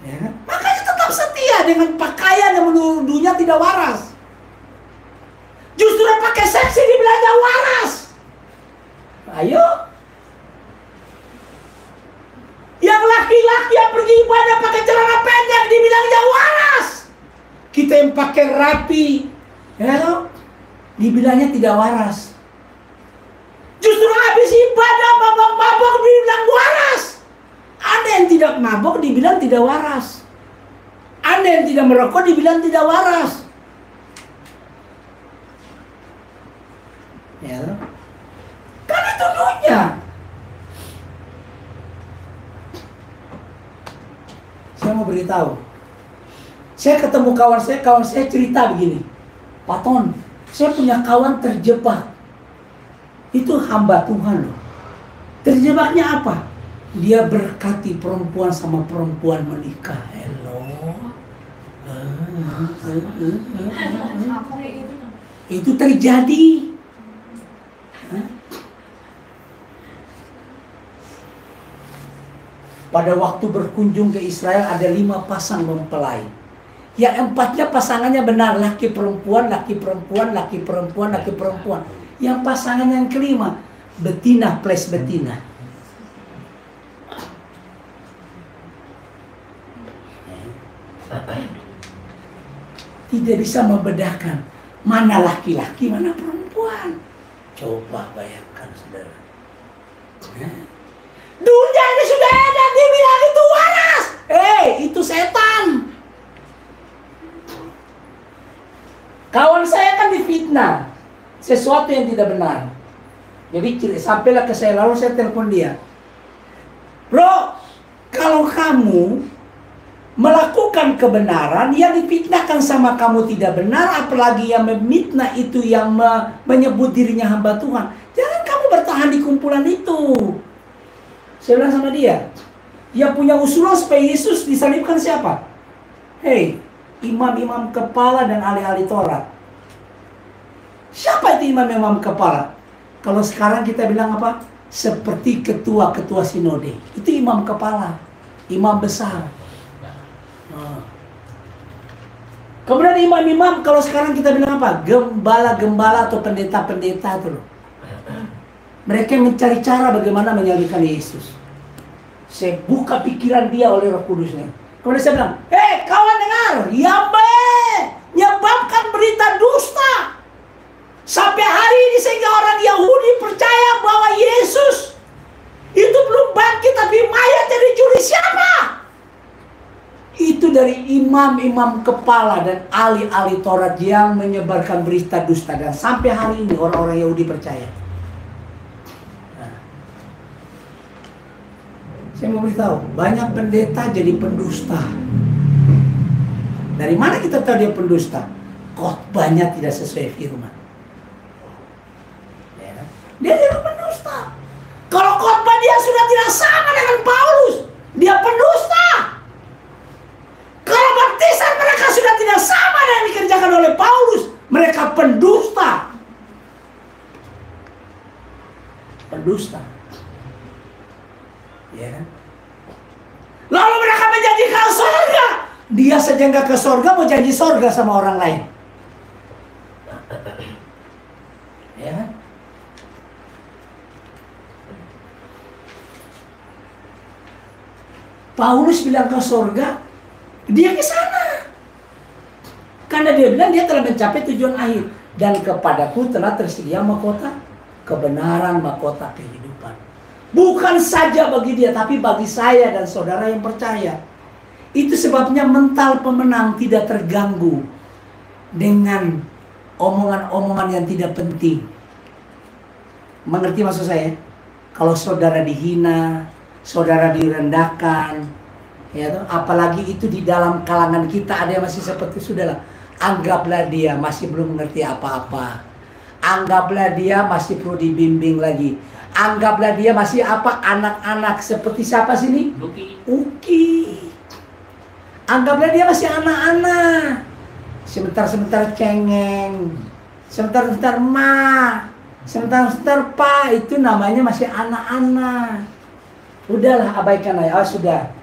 Ya. kan? Makanya tetap setia dengan pakaian yang menurut dunia tidak waras. Justru yang pakai seksi dibilangnya waras. Ayo. Yang laki-laki yang pergi ibadah pakai celana pendek dibilangnya waras. Kita yang pakai rapi, ya dibilangnya tidak waras. Justru habis ibadah mabok-mabok dibilang waras. Ada yang tidak mabok dibilang tidak waras. Ada yang tidak merokok dibilang tidak waras. Ya. Kan itu dunia. Saya mau beritahu. Saya ketemu kawan saya, kawan saya cerita begini. Pak Ton, saya punya kawan terjebak. Itu hamba Tuhan loh. Terjebaknya apa? Dia berkati perempuan sama perempuan menikah. Hello. Itu terjadi. Pada waktu berkunjung ke Israel ada lima pasang mempelai. Yang empatnya pasangannya benar laki perempuan, laki perempuan, laki perempuan, laki perempuan. Yang pasangan yang kelima betina plus betina. Tidak bisa membedakan mana laki-laki, mana perempuan. Coba bayangkan saudara. Ya. Dunia ini sudah ada dibilang itu waras. Eh, itu setan. Kawan saya kan difitnah sesuatu yang tidak benar. Jadi sampailah ke saya lalu saya telepon dia. Bro, kalau kamu melakukan kebenaran yang difitnahkan sama kamu tidak benar apalagi yang memfitnah itu yang me- menyebut dirinya hamba Tuhan. Jangan kamu bertahan di kumpulan itu. Saya bilang sama dia, yang punya usulan supaya Yesus disalibkan siapa? Hei, imam-imam kepala dan ahli-ahli Taurat. Siapa itu imam-imam kepala? Kalau sekarang kita bilang apa? Seperti ketua-ketua sinode. Itu imam kepala, imam besar. Nah. Kemudian imam-imam kalau sekarang kita bilang apa? Gembala-gembala atau pendeta-pendeta itu loh. Mereka mencari cara bagaimana menyalibkan Yesus. Saya buka pikiran dia oleh Roh Kudusnya. Kemudian saya bilang, "Hei, kawan dengar, Yahweh menyebabkan berita dusta sampai hari ini sehingga orang Yahudi percaya bahwa Yesus itu belum bangkit tapi mayat jadi curi siapa? Dari imam-imam kepala dan ahli-ahli Taurat yang menyebarkan berita dusta dan sampai hari ini orang-orang Yahudi percaya. Nah. Saya mau beritahu, banyak pendeta jadi pendusta. Dari mana kita tahu dia pendusta? Khotbahnya tidak sesuai firman. Ya kan? Dia jadi pendusta. Kalau khotbah dia sudah tidak sama dengan Paulus, dia pendusta. Kalau baptisan mereka sudah tidak sama dengan yang dikerjakan oleh Paulus, mereka pendusta. Pendusta. Ya kan? Lalu mereka menjanjikan surga. Dia saja nggak ke surga mau janji surga sama orang lain. Ya kan? Paulus bilang ke surga, dia ke sana. Karena dia bilang dia telah mencapai tujuan akhir dan kepadaku telah tersedia mahkota kebenaran, mahkota kehidupan. Bukan saja bagi dia, tapi bagi saya dan saudara yang percaya. Itu sebabnya mental pemenang tidak terganggu dengan omongan-omongan yang tidak penting. Mengerti maksud saya? Kalau saudara dihina, saudara direndahkan, ya apalagi itu di dalam kalangan kita ada yang masih seperti sudahlah, anggaplah dia masih belum mengerti apa-apa. Anggaplah dia masih perlu dibimbing lagi. Anggaplah dia masih apa anak-anak seperti siapa sini? Luki. Uki. Anggaplah dia masih anak-anak. Sebentar-sebentar cengeng. Sebentar-sebentar ma. Sebentar-sebentar pa. Itu namanya masih anak-anak. Udahlah abaikan aja. Oh sudah.